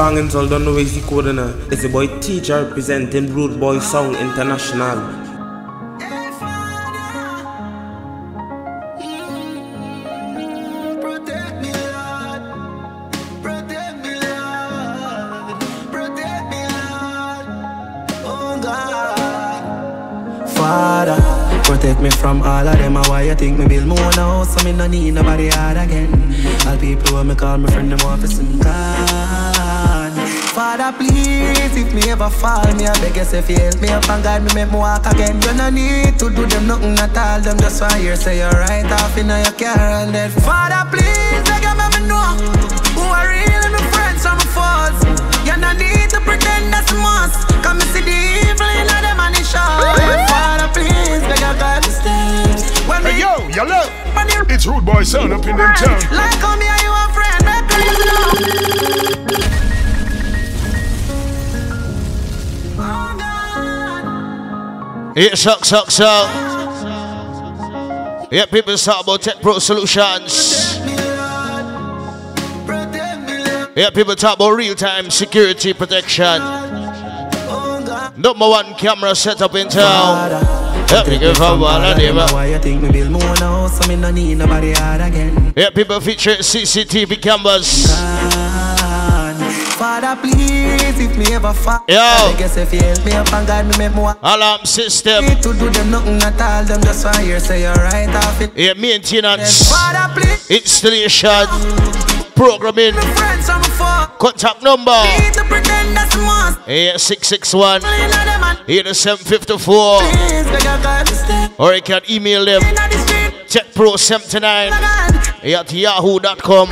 Where he code now. It's a boy teacher representing Rude Boy Sound International. Father, protect me from all of them. Why you think me build more now? So me no need nobody hard again. All people when me call my friend them office and God. Father, please, if me ever fall, me I beg you say fi help me up and guide me make me walk again. You no need to do them nothing at all. Them just want hear say you're right off in your car and then Father, please, you make me know who are real and my friends and my foes. You no need to pretend that's a must. Come and see the evil in them and it show. Father, please, beg you guide me steps. When Hey yo, you look. It's Rude Boy Sound up in them town. Like how me and you a friend, make you know. Yeah, suck, suck, suck. Yeah, people talk about Tech Pro Solutions. Yeah, people talk about real-time security protection. Number one camera setup in town. Yeah, all of them. You. Yeah, people feature CCTV cameras. Father, please, if me ever fall, Yo. I guess if you help me up and guide me, make walk. Alarm system. To do them nothing at all. Them just want hear say you're right off it. Yeah, maintenance. Father, please, Installation. Programming. friends on my phone. Contact number. Need to pretend that's a must. Yeah, 661 You know them and 8754. please, beg you guide me step Or you can email them inna Pro street. techpro79 God, at yahoo.com.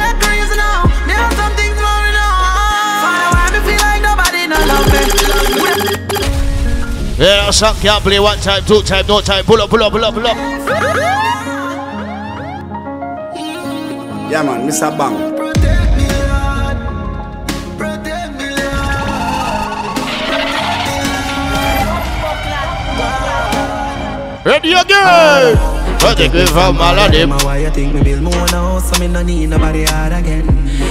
Yeah, song can't play one time, two time, no time. Pull up, pull up, pull up, pull up. Yeah, man, Mr. Bang. Protect me, Lord. Protect me, Ready again. Protect me from all of them. Why you think me build more now? So me no need nobody hard again.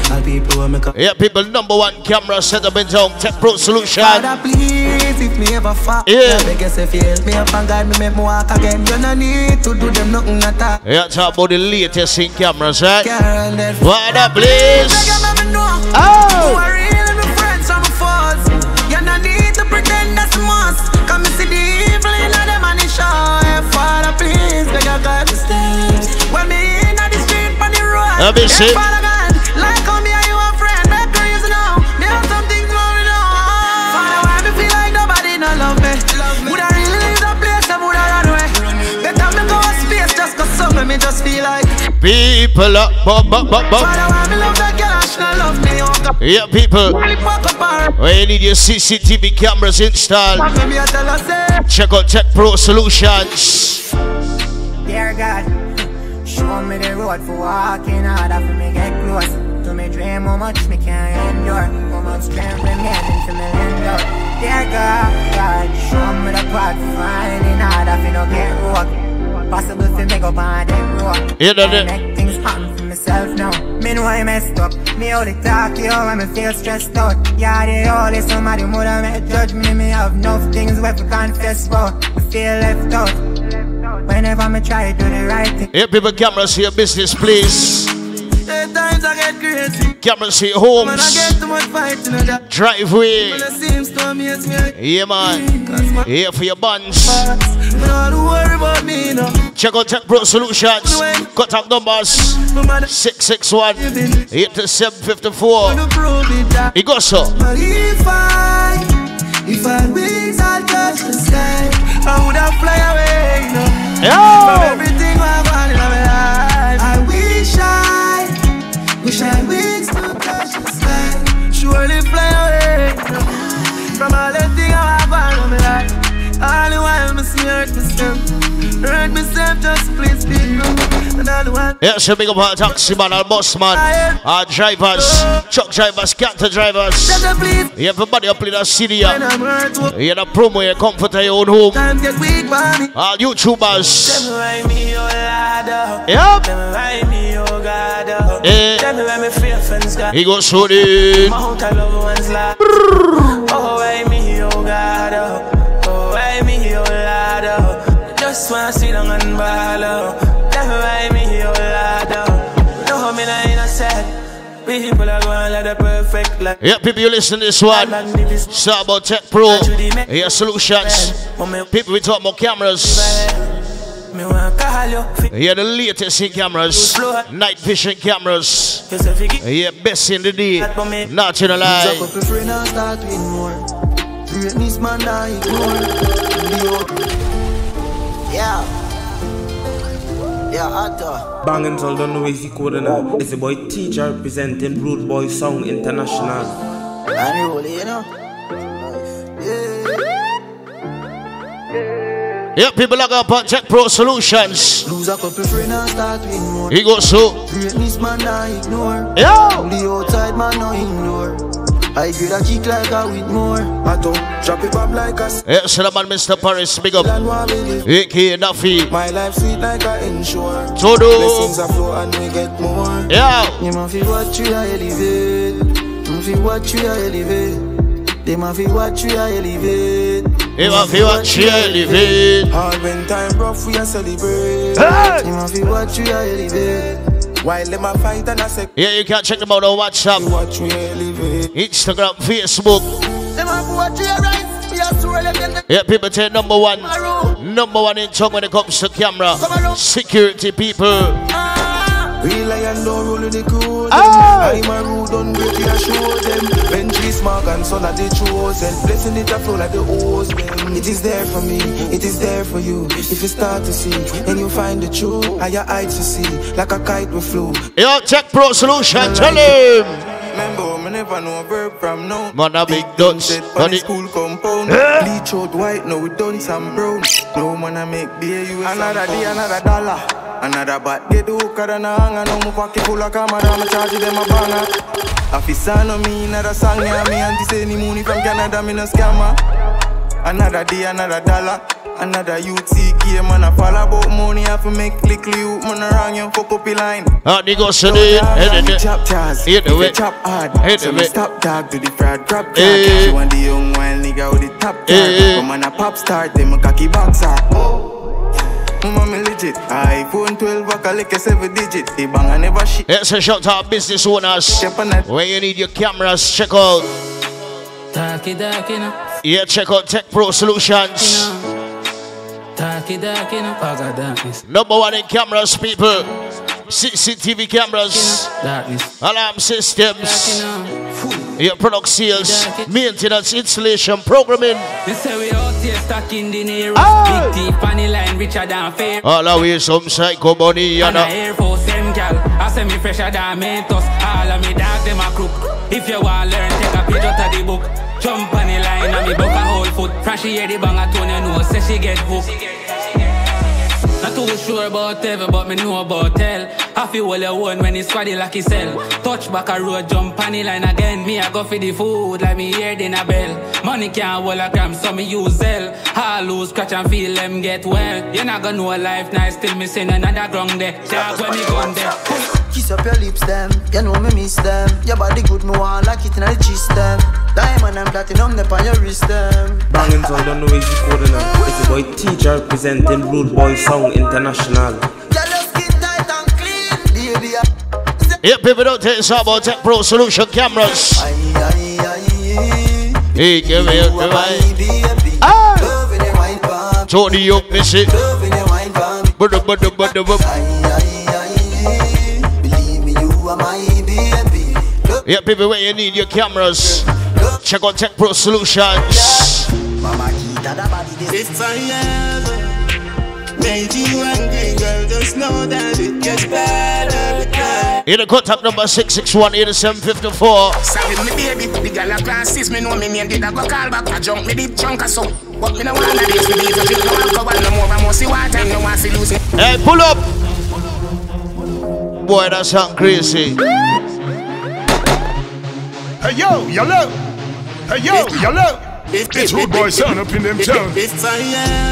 All people when me come. Yeah, people, number one camera set up in town, Tech Pro Solution. Father, please, if me ever fall, Yeah. I say if you help me up and guide me, make me walk again. You no need to do them nothing at all. Yeah, talk about the latest in cameras, eh? right? Carol, that Father, please. Beg you, let me know. Oh. Who are real and my friends my foes. You no need to pretend that's a must. Come and see the evil in them and it show. Hey, Father, please, beg you, guide me steps. When me in the street, on the road. Let me see. Me just feel like. People up, bop, bop, bop, bop. Father, why me love that girl and she no love me? Oh, Yeah, people. Only fuck up her. When you need your CCTV cameras installed, Fuck me, I tell her say. check out Tech Pro Solutions. Dear God, show me the road for walking harder for me get close to me dream. How much me can endure, how much strength remaining to me endure. Dear God, God, show me the path for finding harder for no get road. Possible for me go on road. You know that- Make things happen for myself now. Me know I messed up. Me only talk you when me feel stressed out. Yeah, the only somebody would have met judge me. Me have enough things where to confess for. Me feel left out. Whenever me try to do the right thing. Yeah, people, cameras here, business, please. At times I get crazy. Cameras here, When I homes, get too much fighting in that. driveway. When it seems to me, it's me. Yeah, man. Here for your buns. hearts. Me not worry about me, no. Check out Tech Pro Solutions. Contact numbers No matter 661 when 8754. you prove it that. It goes so. If I, if I wings, I'll touch the sky. I would have fly away, you know. Yo! Just please people. And all the Yeah, so big up our taxi man, our bus man, our drivers, truck drivers, canter drivers. just to please. Yeah, everybody up in the city. Yeah, I'm hurt, what yeah the promo, you comfort at your own home. times get weak for me. All YouTubers. Them ride me, oh oh. Yep. Them ride me, oh God. Oh. Tell me oh, where oh. me fear friends got. He got so in. My whole time loved ones like. Why me, God, why me, Lord. Just wanna sit down and ball. Tell me why me, Lord, oh. No, me not. People are going like the perfect life. Yeah, people, you listen to this one. It's all about Tech Pro. Yeah, solutions. People, we talk about cameras. Me want call you. fi- Yeah, the latest in cameras. Night vision cameras. You say fi gi- Yeah, best in the day. Not in a Jack lie. up Yeah, actor. Banging all don't know if you could now. It's a boy teacher representing Rude Boy Sound International. And you you know. Yeah, people look up on Tech Pro Solutions. Lose a couple friend and start with more. He goes so. Greatness man I ignore. Yo! The outside man no ignore. I grade a kick like a with more. I don't drop it up like a Yeah, Salaman Mr. Paris, big up. land while we live. AK Duffy. My life sweet like a insure. Todo. Blessings are flow and we get more. Yeah. You ma fi watch you a elevate. Ma fi watch you a elevate. They ma fi watch you a elevate. Hey, ma fi watch you elevate. Hard when time rough we a celebrate. You ma fi watch you a elevate. While them a fight and I say Yeah, you can check them out on WhatsApp, watch elevate. Instagram, Facebook. Them a fi watch you a rise. We a soar again. Yeah, people take number one. Number one in tongue when it comes to camera. Security people. Uh, Real lion don't roll with the crew. I'm a rude on beauty I show them. Benji smart and son of the chosen. Blessing it a flow like the them. It is there for me, it is there for you. If you start to see, then you find the truth. Higher heights to see, like a kite we flew. Yo, Tech Pro Solution, tell him. Remember, me never know a verb from now. Man, a big ducks. Set on the school compound. Eh? Bleach out white, now we done some brown. No man I make beer, you Another day, another dollar. Another bat get hooker than a hanger. Now my pocket full of camera, I'm charge them a banger. Officer no me, another song, yeah, me and this any money from Canada, me no scammer. Another day, another dollar. Another youth CK, man, I fall about money, I have to make click you, man, I wrong you, fuck up your line. Ah, they nigga, so they. Hey, they- Chop chars, Hit the if you way. chop hard, Hit so the me way. stop dog to the fraud crab car. Eh. Catch you and the young wild nigga with the top car. Eh. Come on a pop start, them a cocky boxer. Mama me legit, iPhone 12 back a like a 7 digit. The bang I never shit. It's a shout out business owners. Step on that. When you need your cameras, check out. Talkie dark, you know. Yeah, check out Tech Pro Solutions. Talkie dark, you know. Darkness. Number one in cameras, people. CCTV cameras, Darkness. alarm systems, you your product sales, maintenance, installation, programming. They say we out here stuck in the near ah! Aye. Big teeth, funny line, richer than fair. All the way some psycho bunny, you know. Air Force them gal I say me fresher than Mentos All of me dog them a crook If you want learn take a page out of the book Jump on the line and me buck a whole foot From she hear the bang a tone you know say she get hooked not too sure about heaven, but me know about hell. I feel well one when it's squaddy like sell. Touch back a road, jump on the line again. Me, I go for the food like me hear in a bell. Money can't hold a gram, so me use Zell. I lose, scratch and feel them get well. You not gonna know life nice, still me sing another ground there. Dog when me gun there. Kiss up your lips, them. You know me miss them. Your body good, me want like it in the gist, them. Diamond and platinum, them on your wrist, them. Banging all don't know if you could now. It's a boy teacher representing Rude Boy Sound International. Your skin tight and clean, baby. I- Yeah, people don't tell us about Tech Pro Solution cameras. Aye, aye, aye. Hey, give me a You are my baby. Aye. Love in the wine. Tony Yoke, miss it. Love in the wine. Butter, butter, butter, butter. Yeah, people, when you need your cameras, check out Tech Pro Solutions. Mama, kita da body this. If I ever made you angry, girl, just know that it gets better with time. In the contact number 661 8754. Sorry, me baby, the gal a classes, me know me name, did I go call back a junk, me did chunk a so. But me no wanna days, me need to drink no alcohol, no more, I must see water, no want to lose it. Hey, pull up. Boy, that sound crazy. Hey yo, yellow. Hey yo, yellow. It's Rude Boy Sound up in them town. If I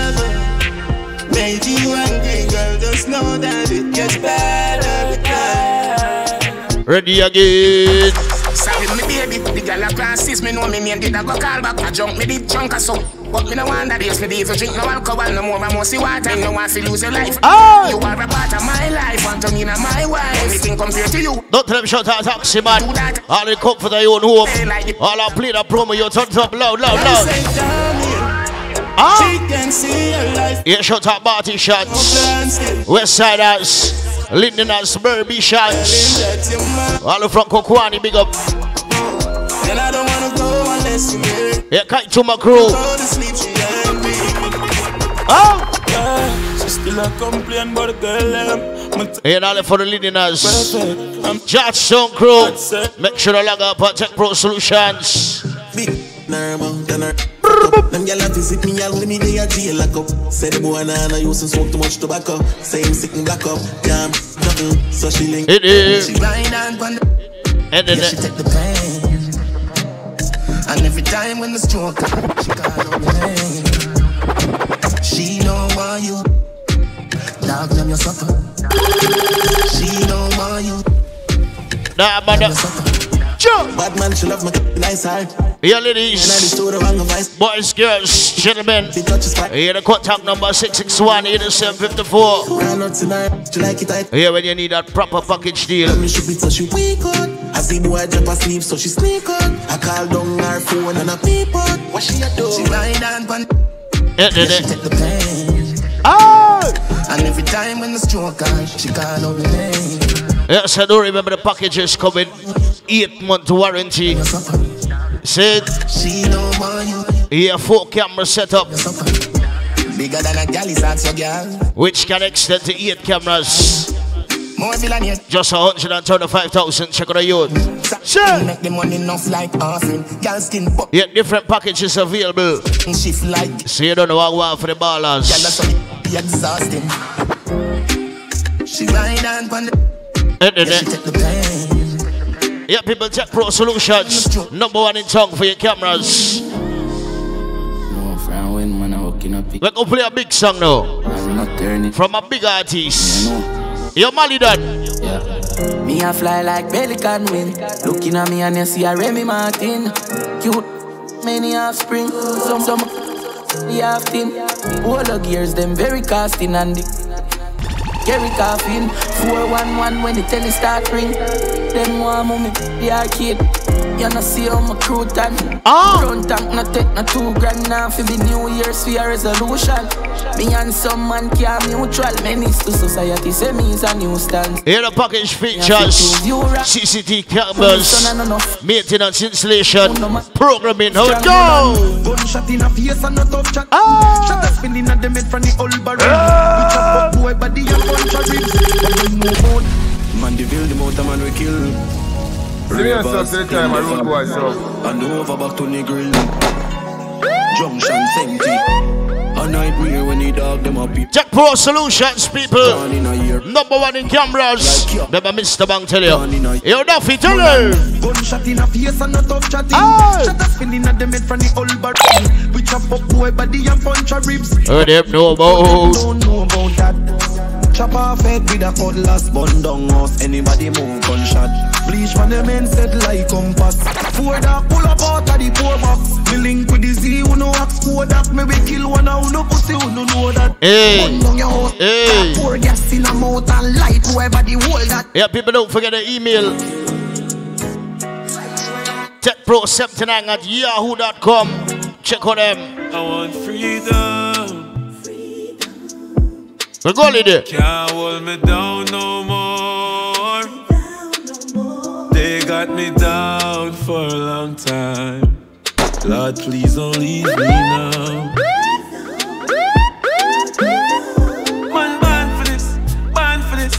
ever made you angry, girl, just know that it gets better with time. Ready again. Sorry, me baby. The girl a classes, me know me name. Did I go call back? I jump me did chunk of so. But me no want that days me for drink no alcohol no more. I must see water. Me no want to lose your life. Oh. You are a part of my life. Want to mean my wife. Everything compared to you. Don't tell them shut out taxi man. All the comfort of your own home. All I play the promo, you turn up loud, loud, loud. Ah. She can see her life. Yeah, shut out party shots. West Siders. Lindeners, Burby shots. All the from Kokwani, big up. And I don't wanna go unless you. Yeah, kite to my crew. Go to sleep, she ain't me. Oh. Yeah, she still a complain the girl them. And all for the Lindeners. Judge Stone Crew. Make sure to log up at Tech Pro Solutions. Big nerve, then her. Them gyal a visit me all when me dey a jail lock up. Say the boy nah nah used to smoke too much tobacco. Say him sick and black up. Damn, nothing. So she link. It is. She on pon And then yeah, she take the. And every time when the stroke she call out my name. She know why you dog them you suffer. She know why you Nah, man. Jump. Bad man, she love my nice heart. Yeah, ladies, just told her wrong advice. boys, girls, gentlemen. She touches spot. Here the contact number 661 8754. Ran out tonight. She like it tight. Here when you need that proper package deal. Me should be so she weak out. I see boy drop asleep, so she sneak out. I call down her phone and I peep out. What she a do? She ride on And yeah, then she take the pain. Oh! And every time when the stroke come, she call out my name. Yes, I do remember the packages coming. Eight month warranty. Said, She you here four camera setup. Bigger than a gal is at your girl. which can extend to eight cameras. More villain yet. Just 125,000. Check it out, youth. Sure. Make the money enough like offering. Gal skin pop Yeah, different packages available. shift like So you don't know what I want for the Gal ballers. that's how be exhausting. She ride on pon the And yeah, she take the pain. yeah, people, Tech Pro Solutions. Number one in tongue for your cameras. No, friend, when man, I up, We're going to play a big song now. I'm not turning. From a big artist. Yo, Mali done. yeah. Me a fly like pelican wind. Looking at me and you see a Remy Martin. Cute, many offspring. Some, some, the half thin. All the gears, them very casting and the Gary Coffin. 411 when the telly start ring. Them want me, the arcade. You know see how my crew tan. Ah. Front tank no take no two grand now for the New Year's for a resolution. Me and some man care mutual. Menace to society say me is a new stand. Here the package features CCT cameras, maintenance installation, programming. How it go? Gunshot in a face and not tough chat. Ah. Shot a spinning at the head from the old barrel. We chop up boy body and punch a ribs. But we move out. Man, the build the motor man we kill. See me and stuff to the time I road boy so. And over back to the grill. Junction 70. A nightmare when the dog them up. Tech Pro Solutions, people. In a year. Number one in cameras. Like you. Never Mr. Bang tell Gone in a you. Yo, Duffy, tell you. Gunshot in a face and not tough chatting. Aye. Shot a spinning at the head from the old barrel. We chop up boy body and punch a ribs. Oh, Heard them know about. Don't know about that. Chop off head with a cutlass, bun down house. Anybody move gunshot. Bleach from the men set like compass. Four dark pull up out of the poor box. Me link with the Z, who no ask for that. Me we kill one, who no pussy, who no know that. Hey. Bun down your house. Hey. Pour gas in a mouth and light whoever the hold that. Yeah, people don't forget the email. TechPro79 at yahoo.com. Check on them. I want freedom. We're going there. Can't hold me down no more. Got me down for a long time. Lord, please don't leave me now. Man, ban for this, ban for this.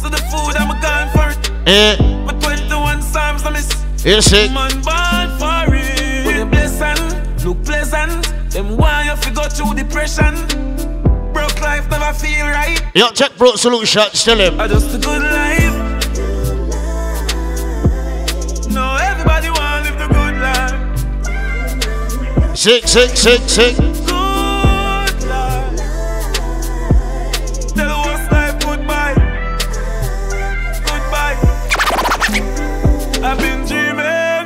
So the food I'm gone for it. Eh, My 21 Psalms I miss. you see? Man, ban for it. With the blessing, look pleasant. Them why you fi go through depression. Broke life never feel right. Yo, Tech Pro Solutions, tell him. I just a good sick, sick, sick. Good life. Tell the worst life goodbye. Goodbye.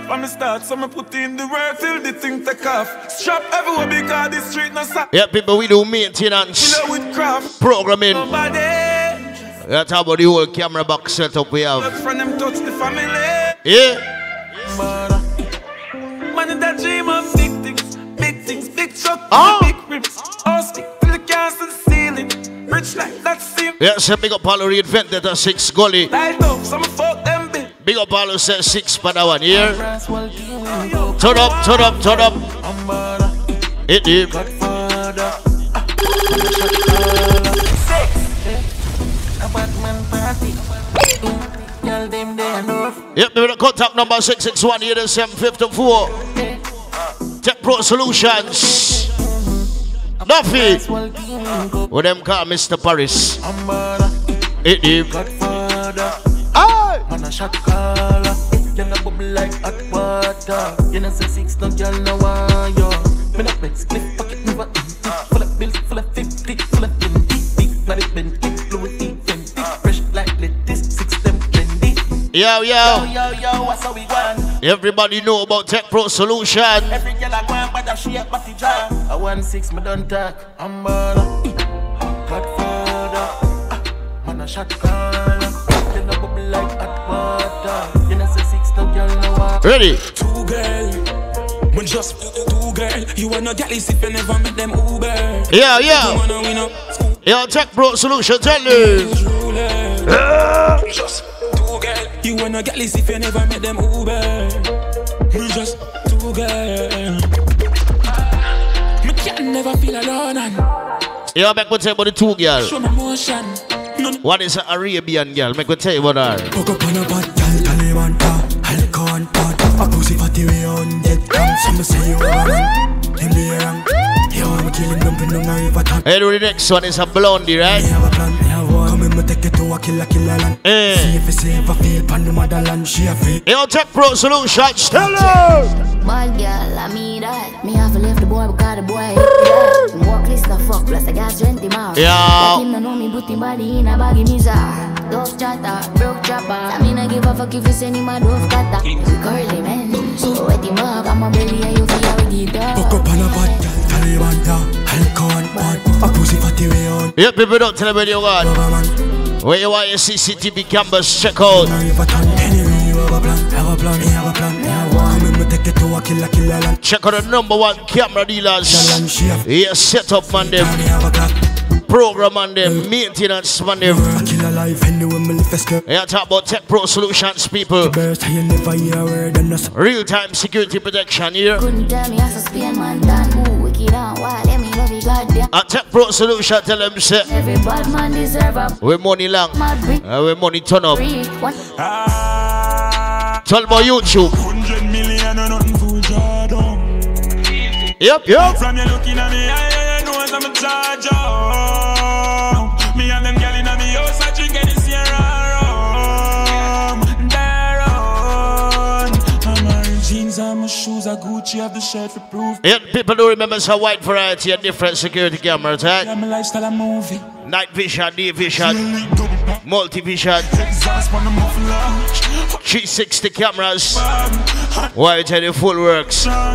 from the start, so me put in the work till the thing take off. Strap everywhere because the street no stop. Yeah, people, we do maintenance, with craft. programming. Nobody. That's how the whole camera box setup we have. From them touch the family. Yeah. Man in that dream of big truck, Oh. big rims. All stick to the cast and ceiling. Rich like that seem. Yeah, so big up who reinvented a six gully. Light up, some fuck them big. Big up who said six one here. Turn up, turn up, turn up. Hit deep. Yep, the contact number 661 8754. Tech Pro Solutions. Duffy. What oh, them call Mr. Paris. Deep. Man a shot caller, you know bubble like hot water. You know say six no girl no want yo. Me not bed split pocket never empty. Full of bills, full of fifty, full of twenty. Big not it Yo, Yo yo. yo yo, what's how we want? Everybody know about Tech Pro Solution. Every girl I want, but that shape body jar. I want six, me don't talk. I'm baller. Godfather. Man a shot caller. You know bubble like hot water. You know say six no girl no want. Ready? Two girl, when just two girl. You wanna get if you never meet them Uber. Yeah, yeah. You wanna win up Yo, Tech Pro Solution, tell you. Just two girl. You wanna get if you never met them Uber. We just two girl. Me can never feel alone and Yo, make me tell you about the two girl. show me motion. One an Arabian girl. Make me tell you about her. Hook up on a bad gal, Taliban ta Halcon pot A pussy fatty way on dead come Some say you are a Him the wrong Yo, I'm killing them in the river top Hey, the next one is a blondie, right? Me have a plan, me have one Come in, me take it to a killer, killer land Eh. See if it's safe, I feel pan the motherland She a fake Yo, Tech Pro Solutions, tell her. Bad girl, I mean that. Me have to leave the boy because the boy hit that. Walk list the fuck plus I got 20 miles. Yeah. Like him no know me, put him body in a baggy misa. Dove chatter, broke chopper. I mean I give a fuck if you send him a dove cutter. Curly man, so wet him up. I'm a belly and you feel how we get up. Hook up on a bad gal, Taliban Yeah, people don't tell where you got. Where you want your CCTV cameras, check out. Check out the number one camera dealers. Yeah, set up man them. Program on them, maintenance man them. Yeah, talk about Tech Pro Solutions, people. Real time security protection here. Couldn't At Tech Pro Solution, tell them, say, Every bad man deserve a we money long. Uh, we money turn up. Free. One. Tell about YouTube. Hundred million or nothing fool draw down. Yep, yep. From you looking at me, I, I know I'm a charge Gucci, have the shirt for proof. Yeah, people do remember it's a wide variety of different security cameras, eh? Yeah, right? my lifestyle a movie. Night vision, day vision, multi vision, Exhaust on the muffler. 360 cameras. Why you tell you full works? Paul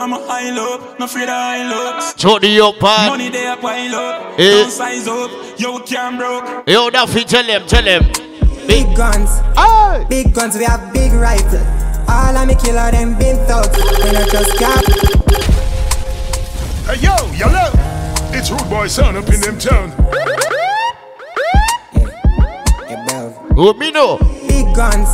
I'm a high low, no afraid of high looks. To the up, man. Money they up pile up, Eh. don't size up, yo can't broke. Yo, Duffy, tell him, tell him. Big guns, big guns, we have big rifle. All of me killer them been thugs. When I just cap. Hey yo, yellow! It's Rude Boy Sound up in them town. Who me know? Big guns,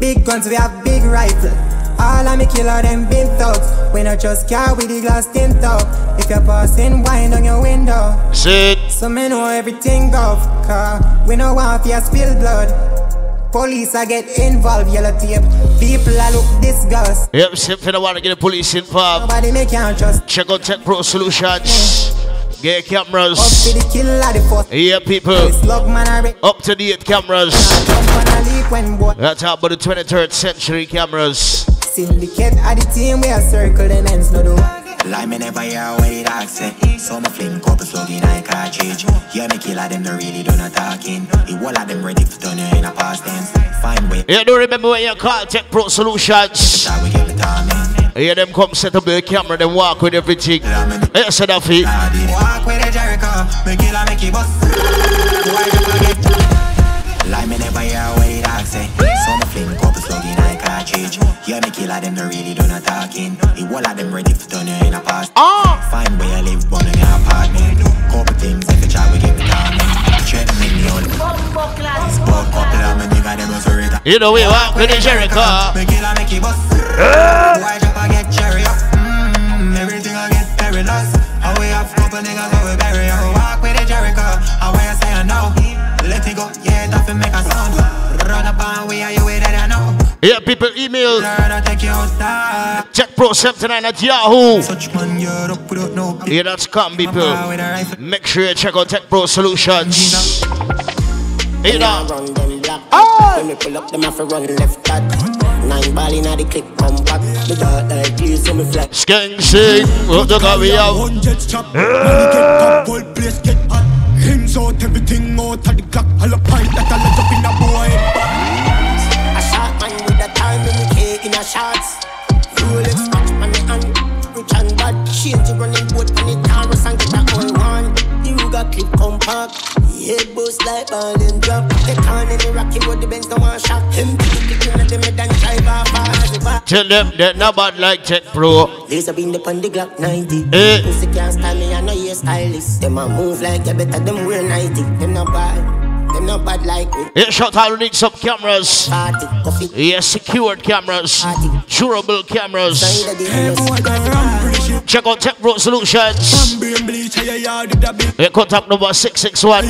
big guns, we have big rifle. All of me killer them been thugs. When I just car with the glass tint up. If you're passing wine on your window. Shit. So me know everything of car. We know want you spill blood. Police I get involved, yellow tape. People I look disgust. Yep, see if you want to get the police involved. Nobody make you trust. Check out Tech Pro Solutions. Mm. Get Up cameras. to the killer, the first. Yeah, people. Man Up to date cameras. That's on a leap when boy. That's about the 23rd century cameras. Syndicate are the team we are circle them ends no do. Like me never hear what it ask say. So me fling couple slug in a cartridge. Yeah, me killer them no really do not talking. The whole of them ready to turn you in a past tense. Find way. You do remember when you call Tech Pro Solutions? Shall we give it time? Yeah, them come set up the camera, them walk with everything. Yeah, said that feet. Walk with a Jericho, me killer make it bust. Why you forget? Like me never hear what it ask say. So me fling Yeah, me killer them no really do not talking. The whole of them ready to turn you in a past. Oh. Ah! Find where you live, one in your apartment. Couple things if you try, we give it time. Threatening me on. Spoke couple of me nigga them was worried. You know we walk with the Jericho. Me killer make it bust. Eh? Yeah, people email. Learn to take you outside. Tech Pro 79 at Yahoo. Such man you're up without no Yeah, that's come, people. Make sure you check out Tech Pro Solutions. You know. Run them. When me pull up, them have to run left back. Nine ball inna the clip, come back. The dark like blue, so me fly. Skeng sing. What the God we have? Hundred chop, money get pop, whole place get hot. Hands out, everything out of the clock. All a pint that all a jump in a boy. Shots. Rolex watch on the hand, rich and bad. Change the running boat on the Taurus and get a one. The Ruger clip compact. Head boost like ball and drop. Take on in the Rocky Road, the Benz no one shot. Him kick it in the mid and drive off as the back. Tell them that like Tech Pro. Laser beam up on the Glock 90. Eh. Pussy can't style me, I know you're stylist. Them a move like you better, them wear 90. Them not bad, them not bad like me. Yeah, shot all need some cameras. Party, coffee. Yeah, secured cameras. Durable cameras. Check out Tech Pro Solutions. Brain bleach, yeah, yeah, did a bit. Yeah, contact number 661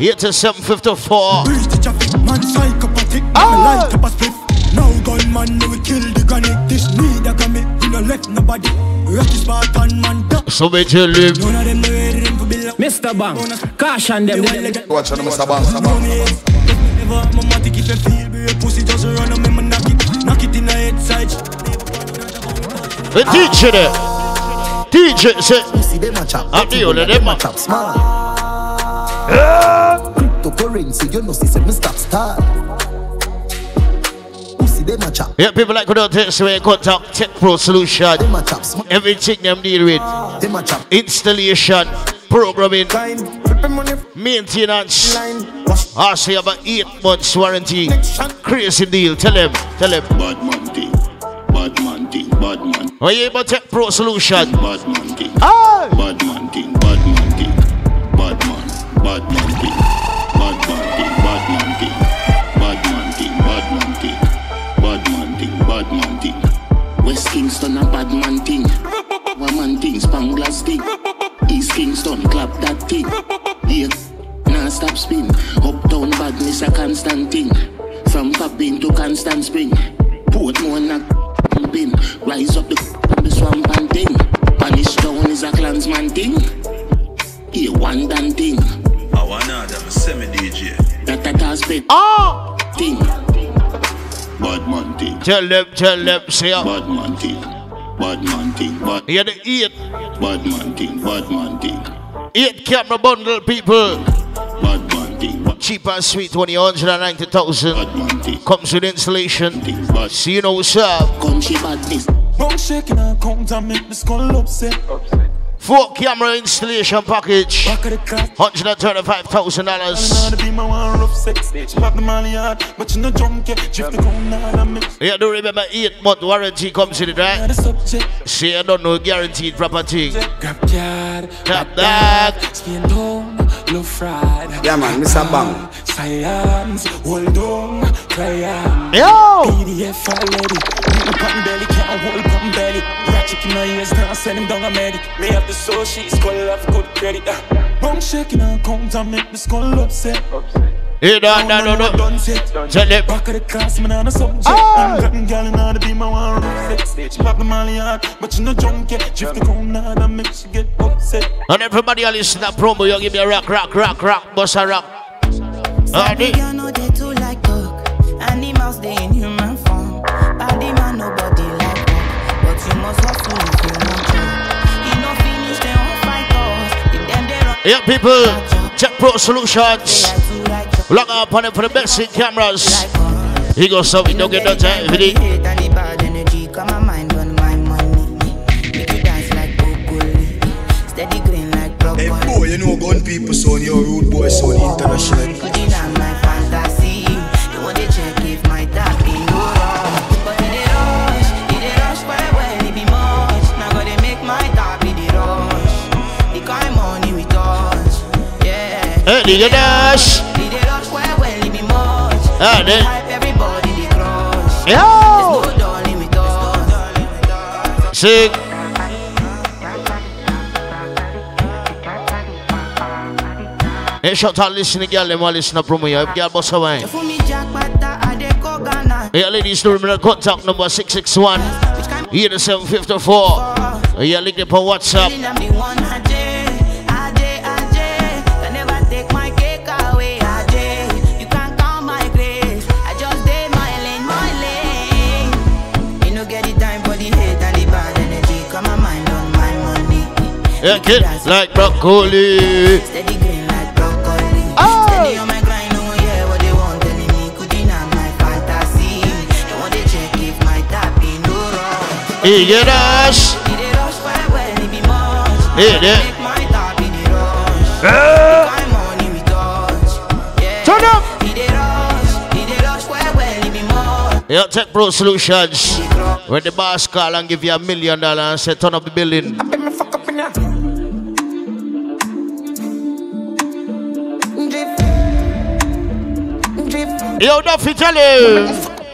8754. Breeze the traffic, man psychopathic. Ah! Light up a spliff. Now gunman, we kill the granny. This need a gummy, we no left nobody. Rocky Spartan man, duck. So me tell him. None of them no Mr. Bang, caution them. Watch on Mr. Bang, Mr. Bang. Never have my matic if you feel be a pussy just run on me, man knock it, knock it in the head side. The teacher there. Teacher say. See them a chop. I'm the only them a chop small. Cryptocurrency, you know, see, say me stop style. Pussy them a. Yeah, people like to know this way contact Tech Pro Solution. Everything them deal with. Installation, programming, maintenance. I say about eight months warranty. Crazy deal. Tell them. Tell them. Bad man thing. Bad man thing. Bad man. Are you about Tech Pro Solution? Bad man thing. Bad man thing. Bad man thing. Bad man. Bad man Kingston a bad man thing. One man thing. Spanglass thing. East Kingston clap that thing. Yeah. Nah stop spin. Uptown badness a constant thing. From Fabin to Constant Spring. Portmore knock bin. Rise up the the swamp and thing. Punish town is a clansman thing. Yeah, one damn thing. I wanna have a semi DJ. That that has been oh ah! thing. Bad man thing. Tell them, tell them, say up. Bad man thing. Bad man thing. Bad. Yeah, the eight. Bad man thing. Bad man thing. Eight camera bundle, people. Bad man thing. Cheap and sweet, 190,000. Comes with installation. See you know what's up. Come she badness. Bone shaking and comes and make me skull upset. Four camera installation package. $135,000. Wanna be my one rough sex. She pop the money hard, but you no drunk yet. Drift the cone out and. Yeah, do remember 8 month warranty comes in it, right? See, I don't know guaranteed property. Grab that. Skin down, low fried. Yeah, man, Mr. Bang. Science, hold on, cry on. Yo! PDF already. Nigga pump belly, can't hold pump belly. Ratchet in my ears, now send him down a medic. Me have the soul, she's skull have good credit. Uh. Bone shaking and comes and make me skull upset. Hey, he done done done done done shit. Tell it. Back of the class, man, on a subject. I'm gotten gal in the beam, I want rough sex. She pop the molly hard, but she no drunk. Drift the cone hard and make she get upset. And everybody a listen to promo, you give me a rock, rock, rock, rock, bust a rock. Andy. You know they too like dog. Animals they in human form. Body man nobody like that, but you must hustle if you want. You know finish they won't fight us. Yeah, people. Tech Pro Solutions. Log up on it for the best in cameras. He goes so we don't get no time for it. Hate the bad energy, come my mind on my money. Make you dance like broccoli. Steady green like broccoli. Hey boy, you know gun people son, your rude boy sound international. Putting on my fantasy. They want to check if my tap in no wrong. But it dey rush, it dey rush well well, it be much. Now go they make my tap in the rush. The kind money we touch, yeah. Hey, DJ Dash. Ah, then. They. Yo. Sick. Hey, shout out listening, girl. Them all listen to promo. You girl, boss away. Hey, ladies, do remember contact number 661 here the 754. Yeah, link up on WhatsApp. Yeah, kid, like broccoli. Steady green like broccoli. Steady on my grind, no one hear what they want telling me. Could deny my fantasy. They want to check if my tap in no wrong. Hey, get us. It dey rush well well, it be much. Hey, there. Make my tap in the rush. Ah. The kind money we touch. Yeah. Turn up. It dey rush, it dey rush well well, it be much. Yeah, Tech Pro Solutions. When the boss call and give you a million dollars and say turn up the building. Yo, Duffy, tell you.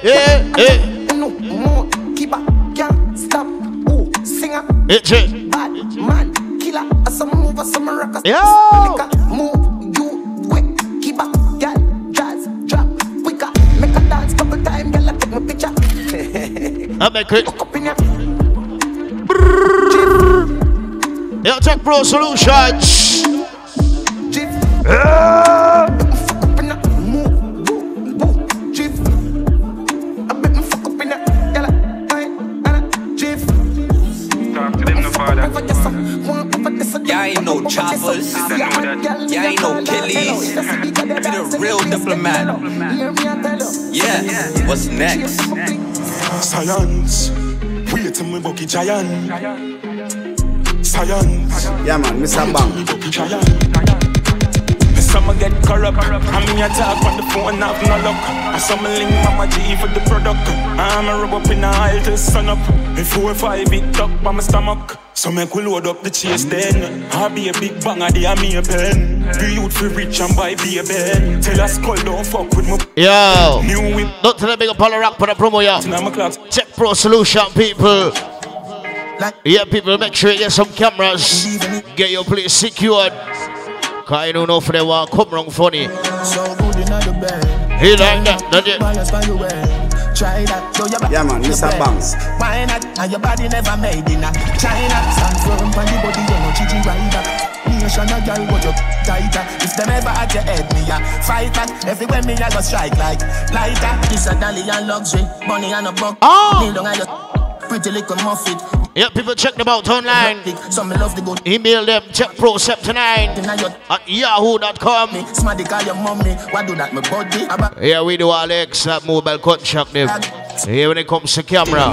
Yeah, yeah. No more keeper, can't stop. Oh, singer, It's it. bad man, killer. Some move, some rock, Yo. move. You quick, keeper, girl, jazz, drop quicker. Make a dance couple time, girl, take my picture. I make it. Up in ya. Yo, Tech Pro Solutions. Yeah, no choppers. Yeah, ain't no killies. Be the real diplomat. Yeah, what's next? Science, wait till me bucky giant. Science. Yeah, man, Mr. Bang. Some get corrupt. I mean, I talk on the phone, I've no luck. I some link Mama G for the product. I'm a rub up in the aisle till sun up. If four or five big tuck by my stomach. So make we load up the chase then. I be a big banger, they are me a pen. Be youth for rich and buy be a ben. Tell us call don't fuck with me. Yo. New whip. Don't tell them big up on the rock for the promo, my clocks. Tech Pro Solution, people. Yeah, people, make sure you get some cameras. Get your place secured. Cause I don't know if they want come wrong funny. So good in the bed. He like that, does it? Balance by your way. Try that, show your back. Yeah, man, Mr. bed. Banks. Why not? And your body never made in a China. Stand firm on the body, you know, Gigi rider. Nation a girl, what you tighter. If them ever at your head, me a fighter. Everywhere me a go strike like lighter. This a dolly and luxury, money and a buck. Oh. Kneel down and you pretty little muffet. Yeah, people check them out online. Some me love the good. Email them, tech pro 79 at yahoo.com. Smarty call your mommy. Why do that, my body? Yeah, we do all the extra mobile contract them. Here when it comes to camera.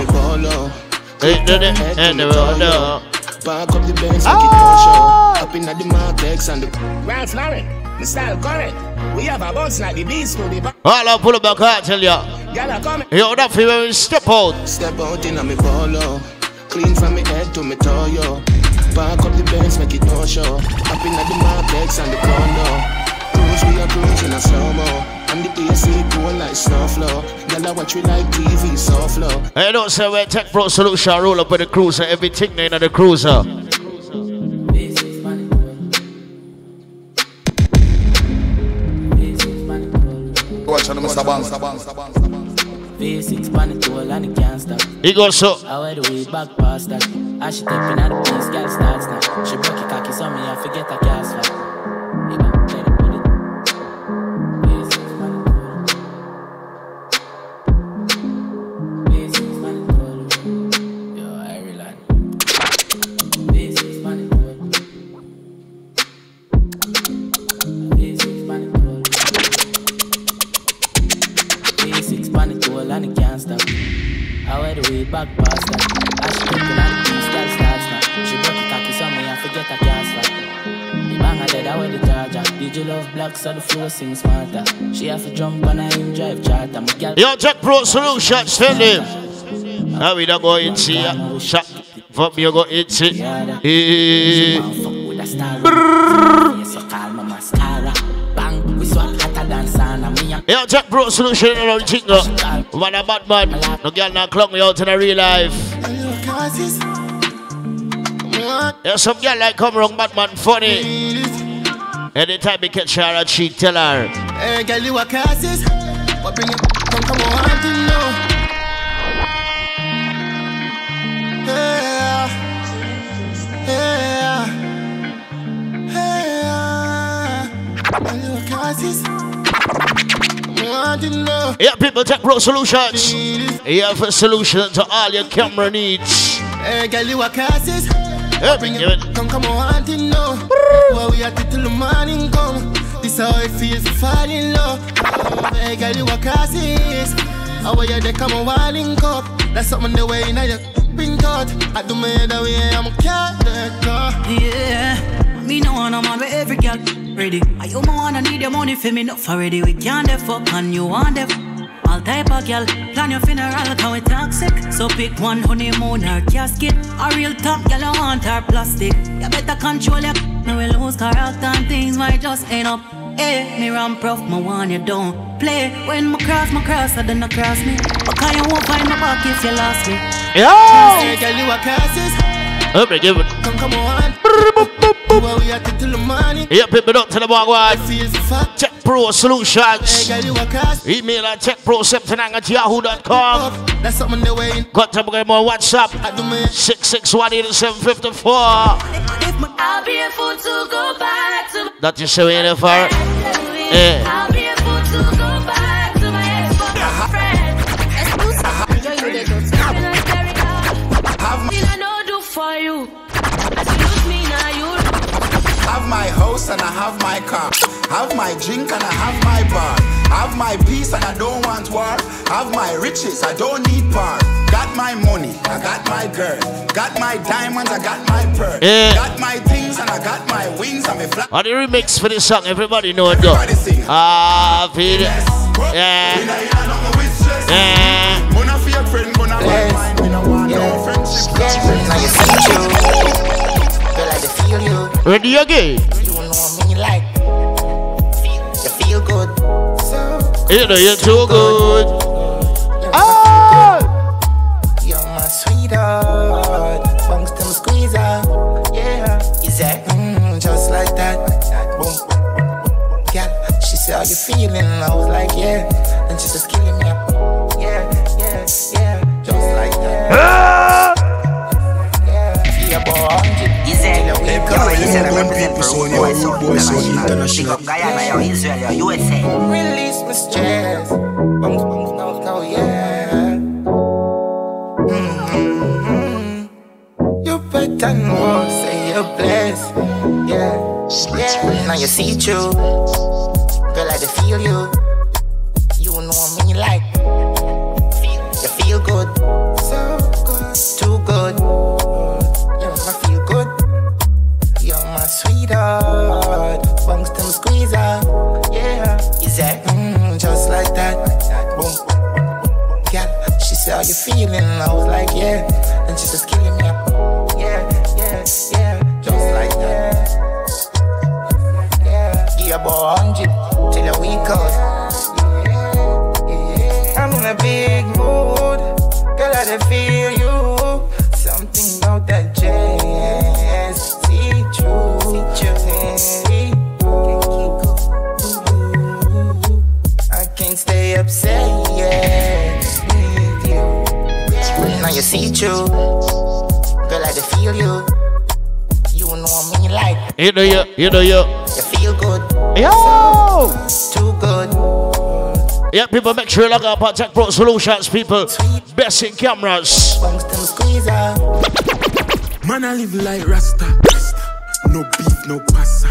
Hey, do it, and the Park up the Benz, make it ah! all show. Up in the Mark and the Ralph Lauren, the style correct. We have a boss like the beast for the back. All I pull up back, I tell ya. Y'all are coming. Yo, that feel when we step out. Step out in a me polo. Clean from me head to me toe, yo. Park up the Benz, make it no show. Up in the Mark and the condo. Cruise, we are cruising a slow-mo. And the AC cool like snow flow. Y'all are watch we like TV, so flow. I don't say where Tech Pro Solution roll up with the cruiser, everything in the cruiser. Watch on Mr. Banks. V6 pan it all and it can't stop. He goes so. I wear the way back past that. As she tapping at the place, girl starts now. She broke it cocky, so me I forget a cast fat. DJ love so the flow sing smarter. She have to jump on I him drive charter. My girl. Yo, Tech Pro Solution, tell him. Now we don't go in see Shot. Fuck me, you go in a and Yo, Tech Pro Solution, you know, jingle. Man, a bad man. No girl not clock me out in a real life. Yeah, some girl like come wrong, Batman funny. Anytime we catch her a cheek, tell her. Hey, girl, you a causes. What bring it? Come, come on, want to know. Hey, hey, hey, you a causes. Want to know. Yeah, people, Tech Pro Solutions. You have a solution to all your camera needs. Hey, girl, you a causes. Yeah, Bring give it. it, come, come on, want to know. Why we at it till the morning come. This how it feels to fall in love. Hey, girl, you a causes. How are you, they come on, winding cup. That's something the way now you been taught. I do me the way I'm a character. Yeah, me no one, I'm on with every girl ready. I you my wanna need your money for me, not for ready. We can't the fuck and you want the all type of girl. Plan your funeral, how it toxic. So pick one honeymoon or casket. A real top girl, I want her plastic. You better control your no we lose character and things might just end up. Hey, me run prof, my one you don't play. When my cross, my cross, I don't cross me. Because you won't find my back if you lost me. Yo! Hey, girl, you a causes. Up and give it. Come, come on. Why we at it till the morning. Yeah, people, don't tell the. Feels fat. Tech Pro Solutions. Hey, girl, you a causes. Email at techpro79 at yahoo.com. That's something the way. Got to get more WhatsApp. I do me. 6618754. I'll be a fool to go back to That you say in for. Yeah. And I have my car. Have my drink and I have my bar. Have my peace and I don't want war. Have my riches, I don't need par. Got my money, I got my girl. Got my diamonds, I got my pearl. Yeah. Got my things and I got my wings and me fly. On the remix for this song, everybody know it though. Ah, feel it. Yeah. Yeah. Gonna be friend, gonna mine. We don't want no friendship. Now you see you. Girl, I feel you. Ready again? You know you're too good. Ah! You're my sweetheart. Bunks them squeeze out. Yeah. Is that? Mm, just like that. Boom. Yeah. She said, How you feeling? I was like, Yeah. And she just said I represent for Rude Boy Sound International. Big up Guyana, yo, Israel, yo, USA. Release my stress. Bunks, bunks, no, go, yeah. Mm-hmm. You better know, say you're blessed. Yeah, yeah. Now you see through. Girl, I dey feel you. You sweetheart. Bunks them squeeze out. Yeah. Is that? Mm, just like that. Boom. Yeah. She said, How you feeling? I was like, Yeah. And she just killing me up. You. Girl, I feel you. You know me like. You know you, you know you. You feel good. Yo! Too good. Yeah, people, make sure you log up on Tech Pro Solutions, people. Best in cameras. Bunks them squeeze out. Man, I live like Rasta. No beef, no pasta.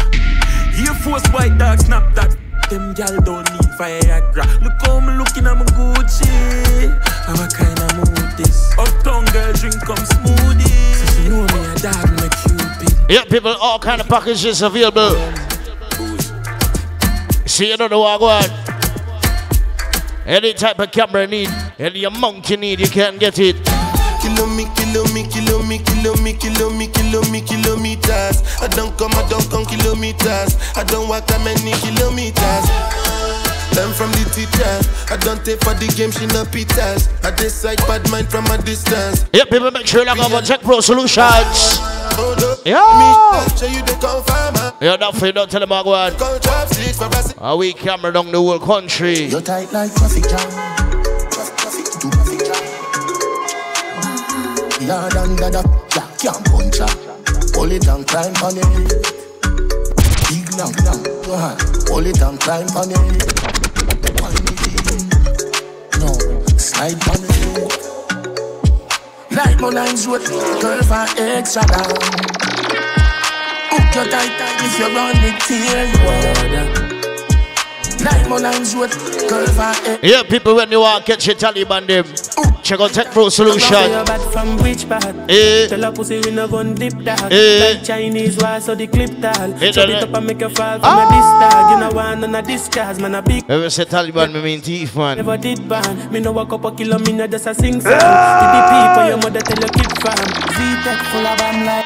Air Force white dog, snap that. Them gal don't need Viagra. Look how me looking, I'm Gucci. How kind of mood this? Uptown girl drink come smoothie. So she know me a dog me cupid. Yeah, people, all kind of packages available. See, you don't know what I want. Any type of camera need, any amount you need, you can get it. Kilo me, kilo me, kilo me, kilo me, kilo me, kilo me, kilometers. I don't come, I don't come kilometers. I don't walk that many kilometers. Learn from the teacher. I don't take for the game, she no pitas. I decide bad mind from a distance. Yeah, people, make sure you log on to Tech Pro Solutions. Hold Yeah. me, show you the confirmer. Yeah, that for you, don't tell them I go on. Come drop six for us. A we camera down the whole country. You're tight like traffic jam. Traffic, traffic, do traffic. Yard under the yeah, can't punch her. Hold it and climb on it. Big long, long, uh-huh. hold it and climb on it. Slide on it. Like my lines with curve and extra down. Hook your tight if you run it tear you out. Like my lines with curve and extra Yeah, people, when you want catch your Taliban them, check out Tech Pro You're Solution. from which part? Eh. Tell a pussy we no gun dip dog. Eh. Like Chinese war, so the clip tall. Eh, Chop it up and make you fall from a disc dog. You know want none of this cause, man a big Ever say Taliban, me mean thief, man. Never did ban. Me no walk up a kilo, me no just a sing song. With the people, your mother tell you keep fam. Z-Tech full of bam like.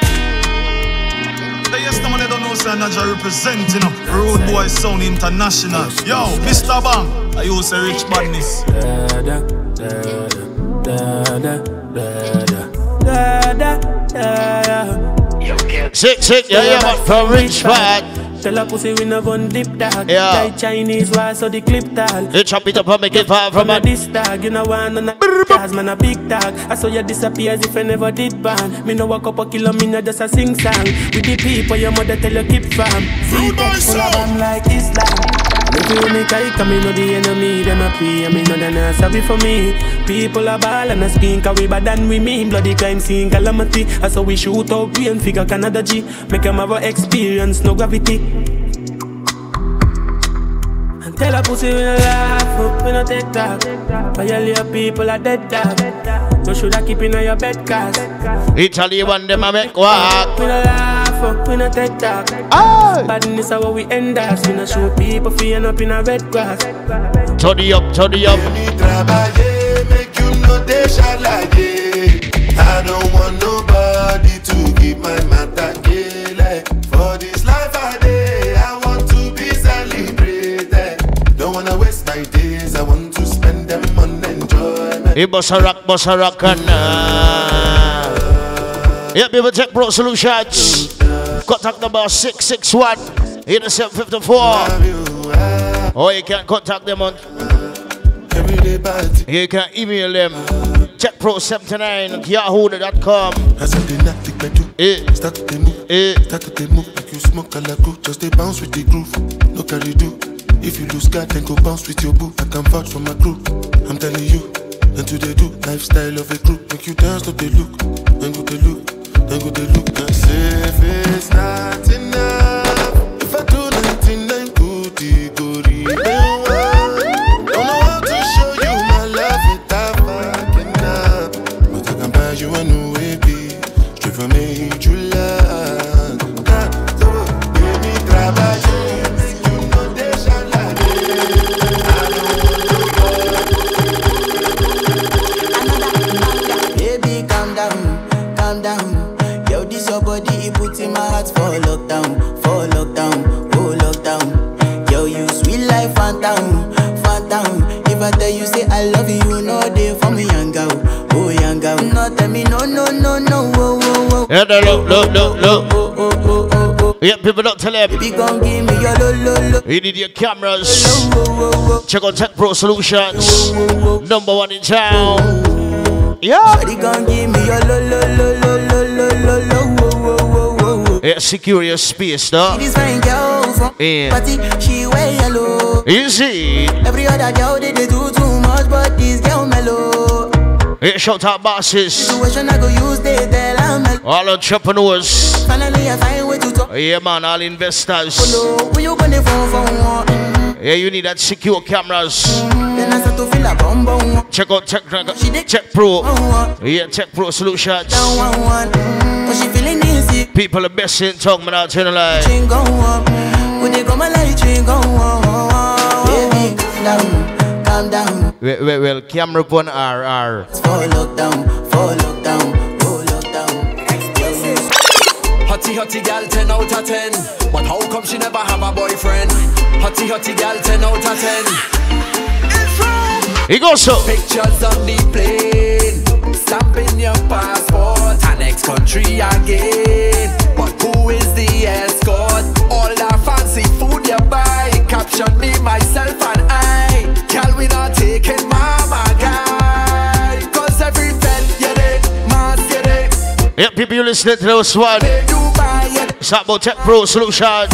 The yes, the man I don't know, say Naja represent, you know. Rude Boy Sound International. Yo, Mr. Bang, I use a rich badness. Da da da da Sick, sick, yeah, yeah, man, from rich fat. Tell a pussy we no gun dip dog. Yeah. Like Chinese war, so the clip tall. You chop it up and make it far from From a this dog, you know want none of cause man a big dog. I saw you disappear as if I never did ban. Me no walk up a kilo, me no just a sing song. With the people, your mother tell you keep fam. Z-Tech full of bam like Islam. You make a come me know the enemy, them a pray, me know they not sorry for me. People are ball and a skin, cause we bad than we mean. Bloody crime scene calamity. I saw we shoot out green figure Canada G. Make them have a experience, no gravity. And tell a pussy we no laugh, up, we no take talk. Violate people are dead dog. So should I keep in your bed, cause Italy one them a make walk. we no laugh, up, we no take talk. Badness is how we end us. We no show people feeling up in a red grass. Toddy up, toddy up. Trabalhei, make you know they shalaye. I don't want nobody to keep my matter kele. For this life I day, I want to be celebrated. Don't wanna waste my days, I want to spend them on enjoyment. He bust a rock, bust a rock and uh, Yeah, people Tech Pro Solutions. Contact number 661 8754. Or you can contact them on. You can email them. TechPro79 at yahoo.com. I said the not do. Eh. Start to move, eh. start to move like you smoke a la groove. Just they bounce with the groove, no carry do. If you lose God, then go bounce with your boo. I can vouch for my crew. I'm telling you, and to they do lifestyle of a group. Make you dance, to they look, then go they look, then go they look. And say if it's me no no no no oh oh oh. Yeah, look look look look. Oh. Yeah, people don't tell him. You need your cameras. Check on Tech Pro Solutions, number one in town. Yeah. Shawty gon' give me your Yeah, secure your space, no? Yeah. Party, Every other girl they, they do too much, but this girl mellow. Hey, shout out bosses. All entrepreneurs. Oh, yeah, man, all investors. Yeah, you need that secure cameras. Check out Tech, tech Pro. Yeah, Tech Pro Solutions. People are best in talk, man, I'll tell you like. Calm down. Well, well, well camera upon R R. Fall look down, fall look down, fall look. Hotty hotty gal, 10 out of 10. But how come she never have a boyfriend? Hotty hotty gal, 10 out of 10. He goes so. Pictures on the plane, stamping your passport, and next country again. But who is the escort? All that fancy food you buy, caption me, myself, and I. Gal, we not taking mama guy, cause every fed you dey, mass you dey. Yeah, people, you listening to those one. It's about Tech Pro Solutions.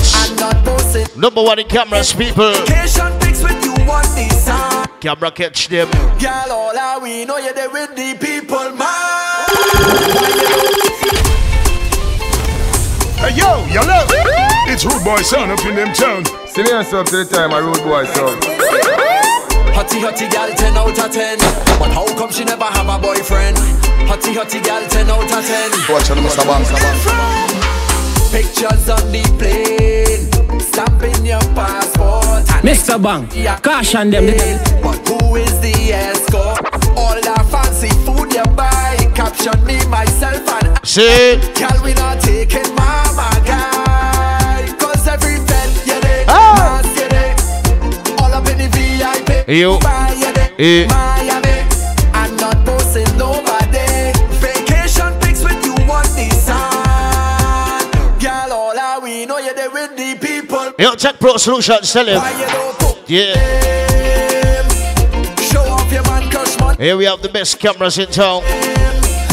Number one in cameras, people. Vacation pics with you on the side. Camera catch them. Girl, all I we know you there with the people, man. Hey yo, yellow. It's Rude Boy Sound up in them town. See me and up to the time, a Rude Boy Sound. Hotty hotty gal, 10 out of 10. But how come she never have a boyfriend? Hotty hotty gal, 10 out of 10. Watch out, Mr. Banks. Pictures on the plane, stamping your passport. and Mr. Bang, caution them. But who is the escort? All that fancy food you buy, caption me, myself, and I. See? Girl, we not taking mama guy. VIP. You. Dubai, you dey. Miami. I'm not posting nobody. Vacation pics with you on the sun. Girl, all I we know you there with the people. Yo, Tech Pro Solutions, tell him. Why you don't cook Yeah. Show off your man crush man. Here we have the best cameras in town.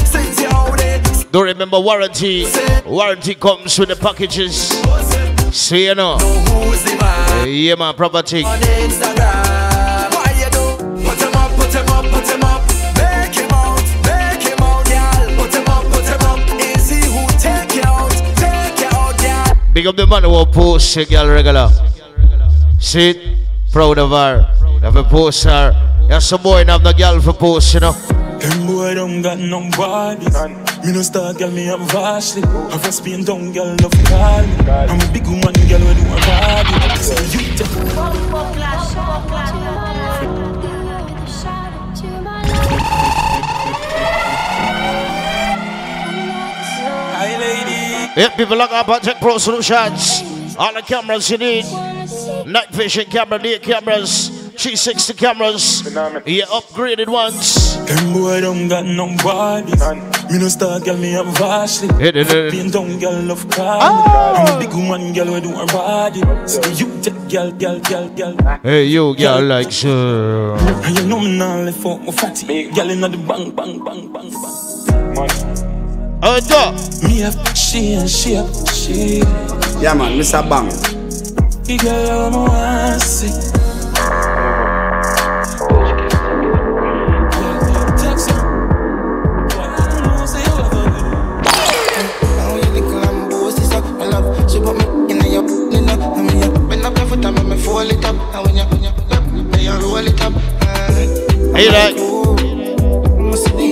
Since you out there, Don't remember warranty. Warranty comes with the packages. See you know. who's the man Yeah, man, proper thing. Big up the man who post a girl regular. See it? Proud of her. Have a post her. There's some boy and have no girl for post, you know. Them boy don't got no body. Me no star girl, me have vastly. Have a spin down girl, love call me. I'm a big woman girl, we do a body. So you take Hi lady. Yeah, people look up at Tech Pro Solutions. All the cameras you need. Night vision camera, day cameras, 360 cameras. Yeah, upgraded ones. Them boy don't got no body. Me no star girl, me have vastly. Hey, hey, hey. Spin down girl, love call me. I'm a big woman girl, we do a body. So you take girl, girl, girl, girl. Hey, you girl, like, sure. And you know me now left out my fatty Girl inna the bang, bang, bang, bang, bang Oh, dog Me have she and she have she Yeah, man, Mr. Bang. The girl I'm a see Now you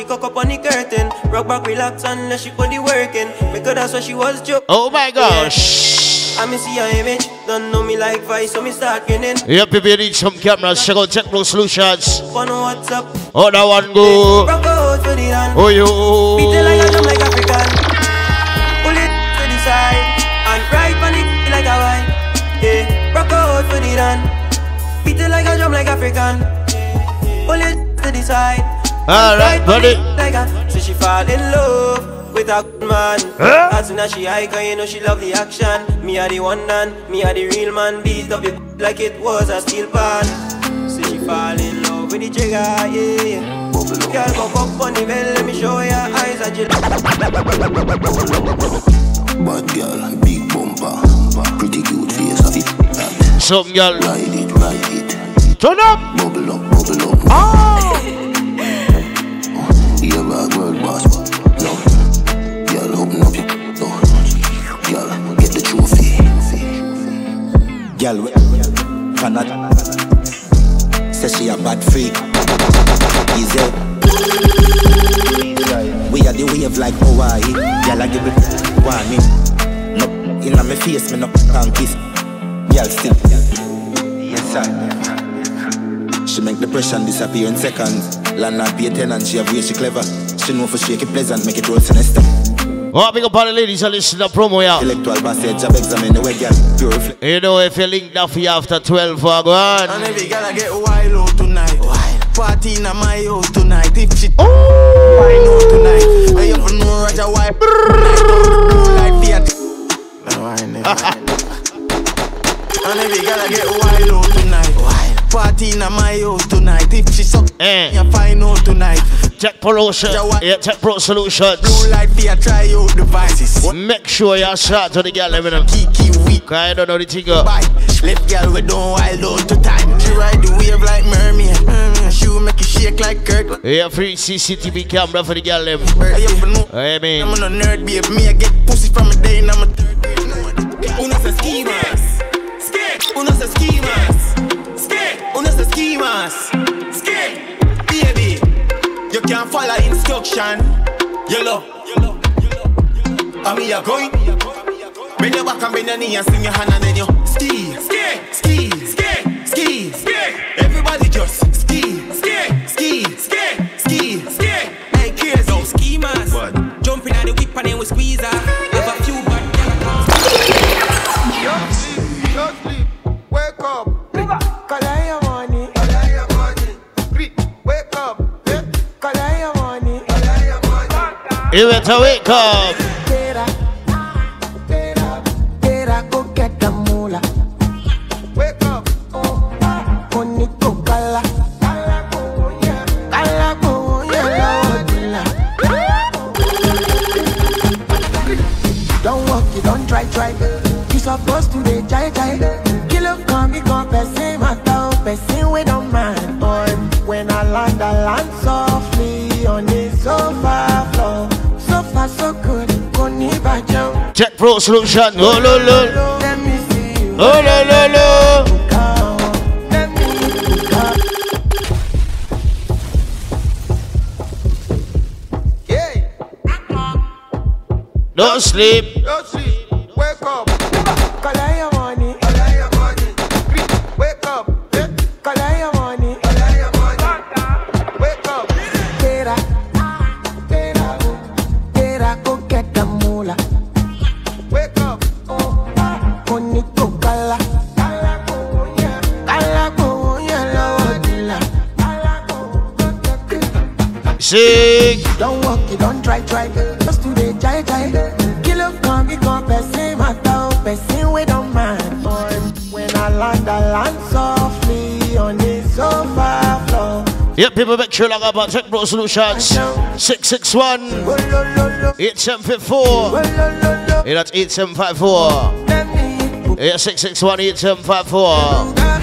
she cock up on the curtain. Rock back, relax unless she put the work in. Because that's what she was joking. Oh my gosh. I me see her image, don't know me like vice, so me start grinning. Yeah, people, you need some cameras. Check out Tech Pro Solutions. On WhatsApp, Oh, that one go. rock out for the land. Oh, you. Beat it like a drum like African. Pull it to the side and ride on it like a wine. Yeah, rock out for the land. Beat it like a drum like like African. Pull it to the side. All right, buddy. Like so she fall in love with a good man. Huh? As soon as she hike, you know she love the action. Me are the one man, me are the real man. Beat up your like it was a steel pan. So she fall in love with the trigger, yeah. yeah. Girl, come up on the bell, let me show your eyes are jill. Bad girl, big bumper, pretty cute face, fit that. Some girl, ride it, ride it. Turn up, bubble up, bubble up. Oh, Girl, cannot say she a bad freak. Easy. We are the wave like Hawaii. Girl, I give it warning. No, inna me face, me no can kiss. Girl, still. Yes, sir. She make depression disappear in seconds. Land and pay tenant, she have way she clever. She know for shake it pleasant, make it roll sinister. Oh, big up all the ladies and listen to the promo, yeah. Electoral passage, job examine the way, girl. Pure reflect. You know, if you link that for you after 12, for go on. And every girl I get wild out tonight. Wild. Party in my house tonight. If she oh. wine out tonight. I have no Roger White. Like theater. No, I never. And every girl I get wild out tonight. Wild. Party in my house tonight. If she suck, eh. you find out tonight. Tech Promotion, yeah, Tech Pro Solutions. Blue light for try out devices. Make sure you shout to the girl, let me know. Kiki weak. Cause I don't know the thing up. Bye. Left girl we don't wild out to time. She ride the wave like mermaid. Mm, she will make it shake like Kurt. Yeah, free CCTV camera for the girl, them. I mean. I'm on a nerd, babe. Me, I get pussy from a day and I'm a third. Uno se schemers. Skate. Uno se schemers. Skate. Uno se schemers. Skate. Baby. You can't follow instruction. Yellow. I mean, you're going. Bend your back and bend your knee and swing your hand and then you ski. Ski. Ski. Ski. Ski. Ski. Everybody just ski. Ski. Ski. Ski. Ski. Ski. Hey, kids. No schemers. What? Jumping at the whip and then we squeeze her. Have a few bad Don't sleep. Don't sleep. Wake up. Collect your You better wake up. Don't you don't try, try. You supposed to be jai jai. Kill up, come, me come, person, matter, person, we Pro Solution. Oh, lo, lo. Oh, lo, lo, lo. Don't sleep. Do the jai jai. Kill up, come, me come, person, matter, person, we don't mind. When I land, I land softly on the sofa floor. Yep, people make sure up on Tech Pro Solutions. 661 8754. Yeah, that's 8754. Yeah, 661 8754.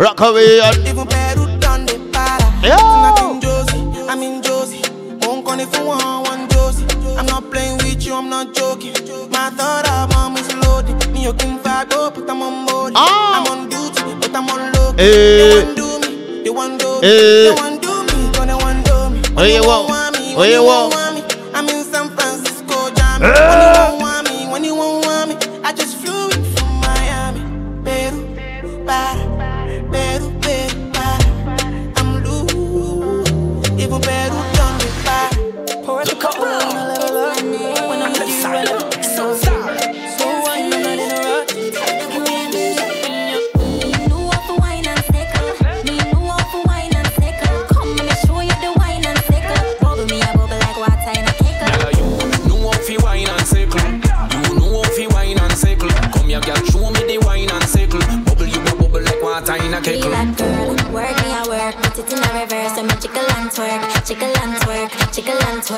Rock away Even Peru done the para. I'm in Josie, I'm in Josie. Won't call if you want one Josie. I'm not playing with you, I'm not joking. My thought of mom is loaded. Me, you can up, but I'm on board. I'm on duty, but I'm on low. Eh. They want do me, they want do me. Eh. They want do me, gonna want do me. What you want? me, when you want? me. I'm in San Francisco. Eh.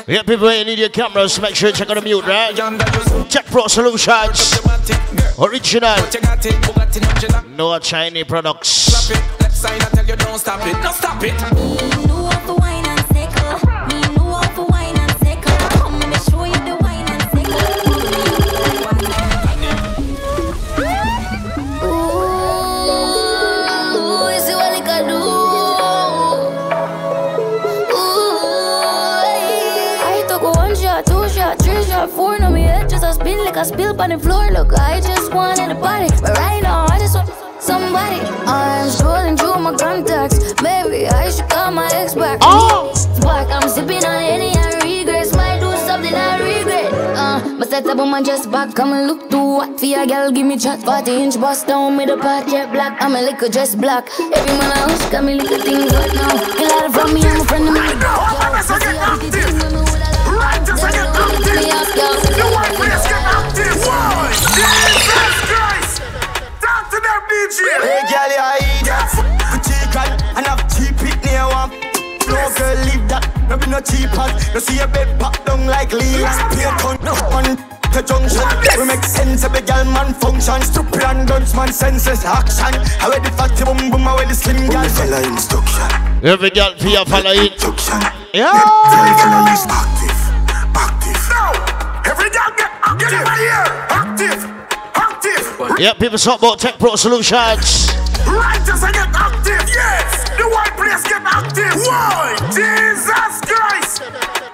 Yeah, people, you need your cameras. Make sure you check on the mute, right? Tech Pro Solutions. Original. No Chinese products. Just a spin like a spill on the floor. Look, I just wanted a body, but right now I just want somebody. I'm scrolling through my contacts. Maybe I should call my ex back. Back, I'm sipping on any and regrets. Might do something I regret. Uh, my set up on my chest back. Come and look too what for your girl. Give me chat. 40 inch bust down with a part jet black. I'm a little dress black. Every man I wish got me little things right now. You got it from me, I'm a friend of mine. Yo, so see how the thing when me woulda like that. Then you know it's me off, The? Jesus Christ! Talk to them, girl, you and have cheap it near one. No girl, leave that. No be no cheap hot. No see a bed pop down like Leland. Pay ton no on the junction. We make sense of a girl man function. Stupid and guns man senses action. I wear the fatty boom boom. I wear the slim girl. Fella instruction. Every girl for your following. Yeah. Fella is active. Active. Now, every girl get active. Here. Active. Active. Yeah, people talk about Tech Pro Solutions. Righteous and get active, yes! The white place get active! Why? Jesus Christ!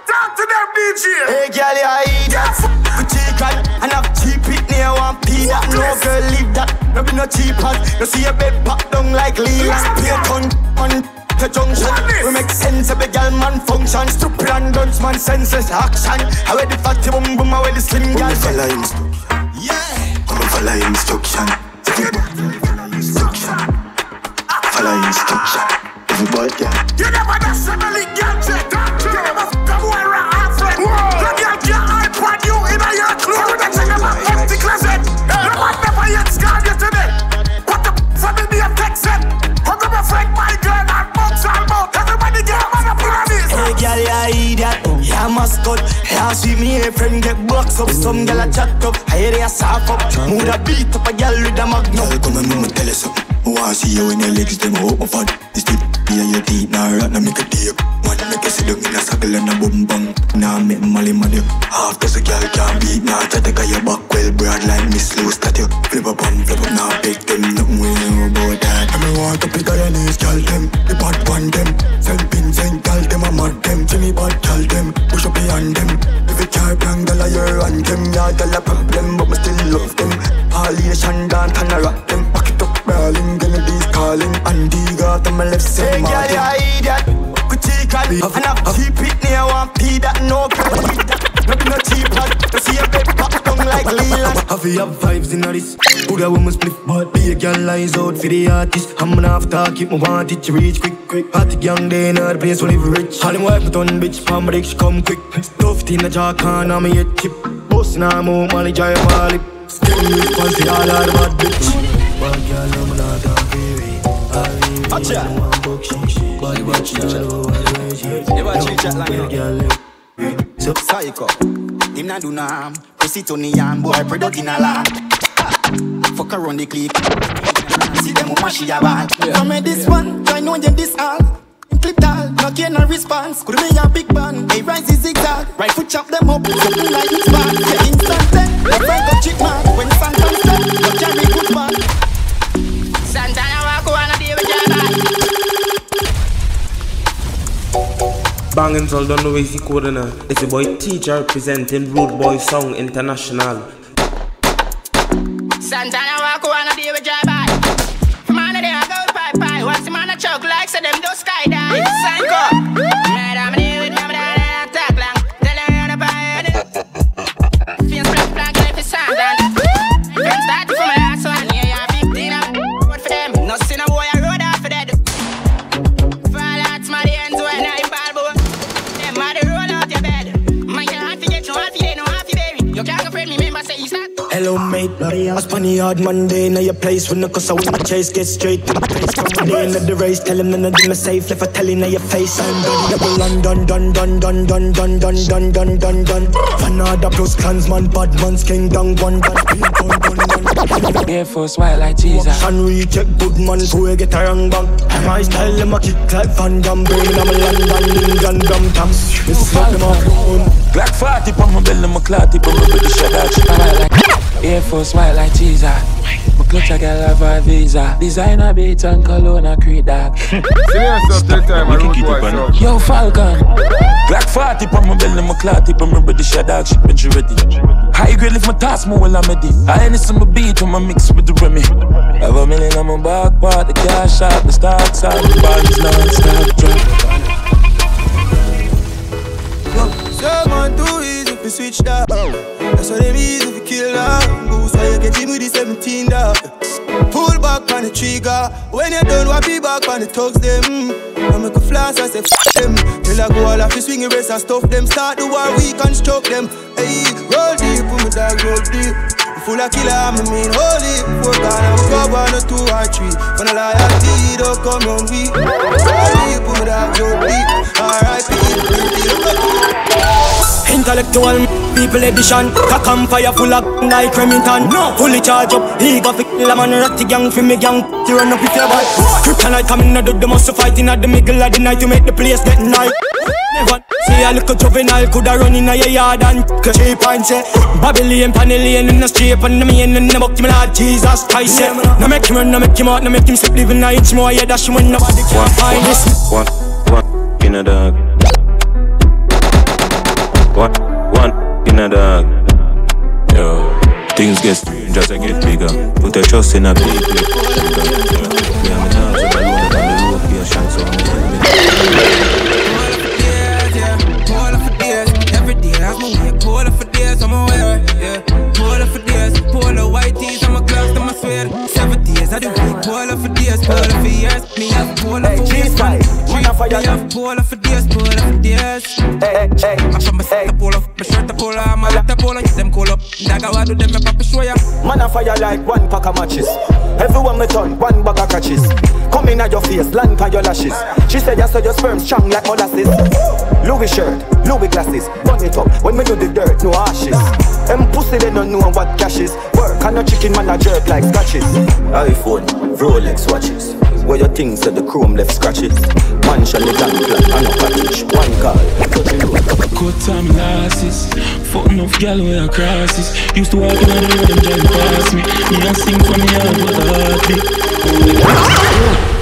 Talk to them, DJ! Hey, girl, you idiot. Fuck chicken and have cheap it near one P. That no girl, leave that. No be no cheap hot. No see a bed pop down like Leland. Pay ton on the junction. We make sense of a girl man function. Stupid and guns man senses action. I wear the fatty boom boom. I wear the slim girl. Yeah. I'm a follow instruction. Instruction. Follow instruction. Every boy, yeah. You never know somebody get it! You never f*** the boy half friend! The girl get iPad you in a your clothes! With a check my empty closet! No one never yet scarred you today! What the f*** for me be a text it? Hug up a friend, my girl, and box and box! Everybody mascot. Yeah, see me here, friend get box up. Some girl a chat up. I hear they a soft up. Mood a beat up a girl with a magnum. Girl, come and me tell you something. I wanna see you when your legs them open fun. This deep, yeah, your teeth now now make a deep. One make you sit down in a circle and a boom bang. Now make Molly you. Half cause a girl can't beat. Now try to your back well broad like Miss Low statue. Flip up and flip up now, pick them. Nothing we know about that. And me want to pick on your girl them. The bad one them. Send pins and girl them a mad them. Jimmy bad girl them. Push up behind them. If you can't plan, girl a your and them. Yeah, girl a problem, but me still love them. Polynesian dance and I rock them. Back it up, getting these calling. And the got on my left side. Hey, girl, you idiot. Chicken. And I've cheap it near one P that no girl. No cheap hot. No see a bed pop down like Leland. Have you have vibes in this? Put a woman split, but be a girl lies out for the artist. I'm gonna have to keep my want it to reach quick, quick. Hot young day, not the place where live rich. All them wife me done bitch, palm my come quick. Stuffed in the jar, can on me a chip. Bustin' on more money, giant molly. Skin response to all of the bad bitch. Bad girl, I'm not a baby. Body watch, you know what it is. You watch it, chat like. So psycho, him not do nam. Press it on the yam, boy, product in a land. Fuck around the clip. See them who mash ya bad. Come with this one, try know them this all. Clip tall, no gain no response. Could be a big band. Hey, rise is zigzag. Right foot chop them up. Something like this band. Yeah, instant ten. The friend go chick man. When sun comes set, no carry good man. Santana walk on a day with your. Bangin' all don't know where he coding now. It's a boy teacher presenting Rude Boy Sound International. Santana walk on a day with your bad. Man, they a go pie pie. What's the man a choke like? Say them do skydive. Psycho. A spanny hard Monday, now your place when the cuss I want my chase, get straight to the place. Come on in at the race, tell him them are safe. Left a telling now your face, I'm done. Double London, done, done, done, done, done, done, done, done, done, done. Fanada plus clansman, bad man's king, down, one, gun, gun, gun, gun. Air Force white like Jesus. And recheck good man, we get a wrong bang. My style, them a kick like Van Damme, brain, I'm a London, Indian, dum tam. This fuck them off. Glock 40 on my belly, my clot tip on my body, shut out. I like Air Force white like Jesus. My clutch, I got love a visa. Designer beat and cologne, I create that. Sing yourself till time, I root boy, so. Yo, Falcon. Glock 40 on my belly, my clot tip on my body, shut out. Shit, when you ready. High grade lift my task more while I'm ready. I ain't some beat when I mix with the Remy. Have a million on my back part, the cash out, the stocks out, the bonds non-stop drop. Someone too easy if you switch that. That's what they mean if you kill that. Boost why you get in with the 17 dog. Pull back on the trigger. When you done, what be back on the thugs them. I make a flash, I say f them. Till I go all off the swing race and stuff them. Start the war, we construct them. Hey, roll deep, put me dog, roll deep. Full of killer, I mean holy. Four gun, I'm go one or two or three. When I lie, I see don't oh, come on me. Roll deep, put me dog, roll deep. R.I.P. Intellectual people edition. Cock and fire full of like Remington No Fully charge up He got fi kill a man. Ratty gang fi me gang To run up if you bad Kryptonite coming out of the muscle fighting at the middle of the night To make the place get night. Never see a little juvenile Coulda run in a yard and cheap and say Babylon pan the lane in the street And the main in the buck me Lord Jesus Christ eh? yeah. No make him run, no make him out No make him slip living a inch more Yeah that's him when nobody can find this One, one, in a dog. In a dog. Yo, things get strange as I get bigger. Put your trust in a people. Yeah, me not to balloon on the location, so I'm telling Pull up for days, every day that's my way. Pull up for days, I'm aware. Yeah, pull up for days, pull up white tees, I'm a gloves, I'm a sweat. Seven days, I do week. Pull up for days, pull up for years. Me have pull up for weeks, man. Me have pull up for days, pull up for days. Hey, hey, I show my set, pull up, my shirt, pull up, my laptop, pull up, get them call up. Dagger, what do them, my papa show ya? Man a fire like one pack of matches. Everyone me turn, one bag of catches. Come in at your face, land on your lashes. She said, yes, so your sperm strong like molasses. Louis shirt, Louis glasses, burn it up. When me do the dirt, no ashes. Them pussy they don't know what cash is. Work and no chicken man a jerk like scratches. iPhone, Rolex watches. Where your things at the chrome left scratches. Mansion the damn plan, and a package. One call, Cut time losses, fuck enough gal I crosses. Used to walk in the road and drive past me. Me and sing for me heart, but I heart beat.